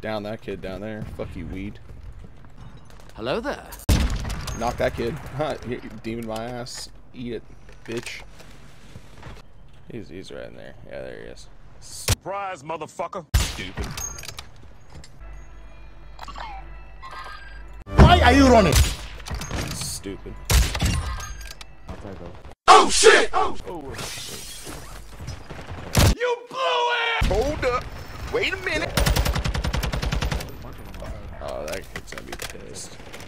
Down that kid down there. Fuck you, weed. Hello there. Knock that kid. Huh, here, demon my ass. Eat it, bitch. He's, he's right in there. Yeah, there he is. Surprise, motherfucker. Stupid. Why are you running? Stupid. Oh shit! Oh, oh You blew it! Hold up. Wait a minute. That kid's gonna be pissed.